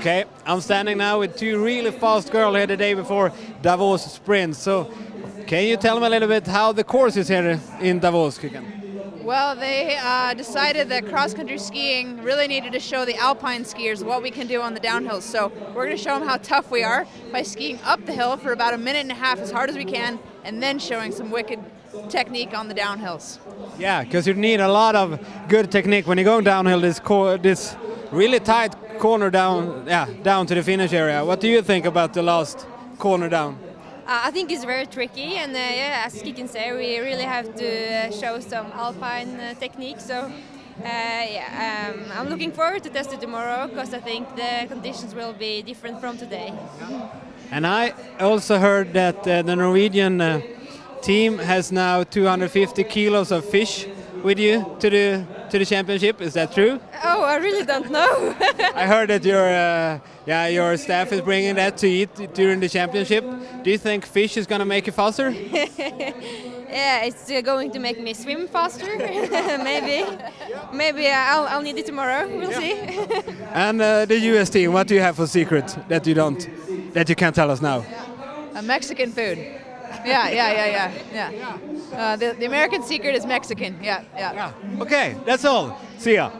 Okay, I'm standing now with two really fast girls here the day before Davos Sprint. So, can you tell me a little bit how the course is here in Davos, Kikkan? Well, they uh, decided that cross-country skiing really needed to show the alpine skiers what we can do on the downhills. So we're going to show them how tough we are by skiing up the hill for about a minute and a half as hard as we can, and then showing some wicked technique on the downhills. Yeah, because you need a lot of good technique when you're going downhill. This this really tight corner down, yeah, down to the finish area. What do you think about the last corner down? Uh, I think it's very tricky, and uh, yeah, as Kikkan said, we really have to uh, show some alpine uh, technique. So, uh, yeah, um, I'm looking forward to test it tomorrow because I think the conditions will be different from today. And I also heard that uh, the Norwegian team has now 250 kilos of fish with you to the to the championship. Is that true? Oh, I really don't know. I heard that your uh, yeah your staff is bringing that to eat during the championship. Do you think fish is going to make you faster? yeah, it's uh, going to make me swim faster. Maybe, maybe I'll, I'll need it tomorrow. We'll yeah. see. and uh, the US team, what do you have for secret that you don't that you can't tell us now? A Mexican food yeah, yeah, yeah, yeah, yeah. Uh, the, the American secret is Mexican. Yeah, yeah. Yeah. Okay, that's all. See ya.